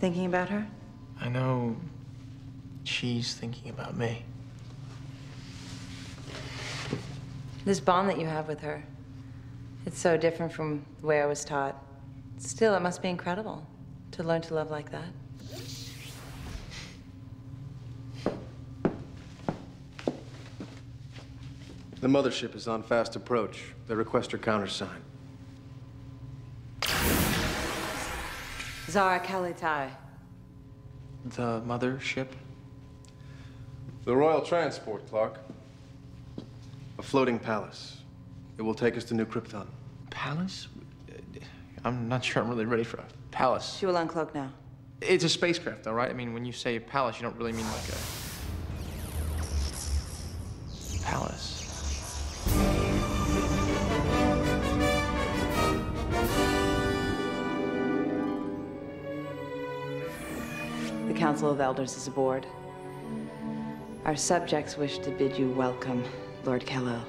Thinking about her? I know she's thinking about me. This bond that you have with her, it's so different from the way I was taught. Still, it must be incredible to learn to love like that. The mothership is on fast approach. They request your countersign. Zara Kalitai. The mothership? The Royal Transport, Clark. A floating palace. It will take us to New Krypton. Palace? I'm not sure I'm really ready for a palace. She will uncloak now. It's a spacecraft, though, right? I mean, when you say palace, you don't really mean like a palace. Council of Elders is aboard. Our subjects wish to bid you welcome, Lord Kal-El.